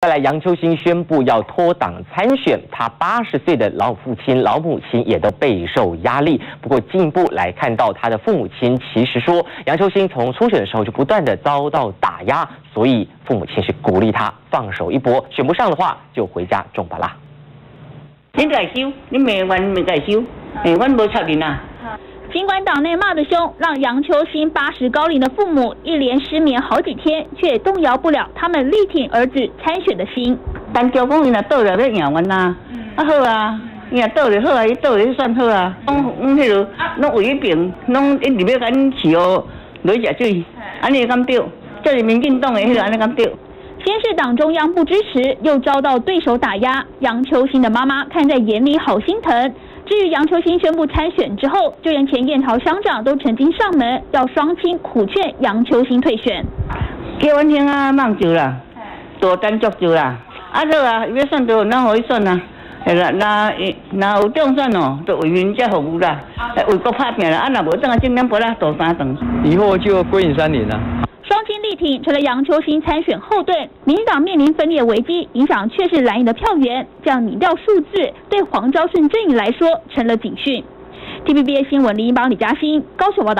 再来，杨秋兴宣布要脱党参选，他八十岁的老父亲、老母亲也都备受压力。不过进一步来看到，他的父母亲其实说，杨秋兴从初选的时候就不断的遭到打压，所以父母亲是鼓励他放手一搏，选不上的话就回家种吧啦。你该收，你没完没该收，哎，我没插人啊。尽管党内骂得凶，让杨秋兴八十高龄的父母一连失眠好几天，却动摇不了他们力挺儿子参选的心。单交公伊若倒了要赢完呐，啊好啊，伊若倒了好啊，伊倒了算好啊。拢拢迄落，拢为一边，拢一直要跟饲哦，来食水，安尼敢对？这是民进党的迄个安尼敢对？先是党中央不支持，又遭到对手打压，杨秋兴的妈妈看在眼里，好心疼。至于杨秋兴宣布参选之后，就连前燕朝乡长都曾经上门要双亲苦劝杨秋兴退选。结完婚啊，忙就啦，多单足就啦。啊好啊，要选就咱可以选啊。系啦，那那有中选哦，就为民家服务啦，为国拍拼啦。啊，若无等下今年不啦，多三等。以后就归隐山林了。双亲力挺成了杨秋兴参选后盾，民党面临分裂危机，影响却是蓝营的票源，这样民调数字对黄昭顺阵营来说成了警讯。T B B 新闻林一邦李嘉欣高雄报道。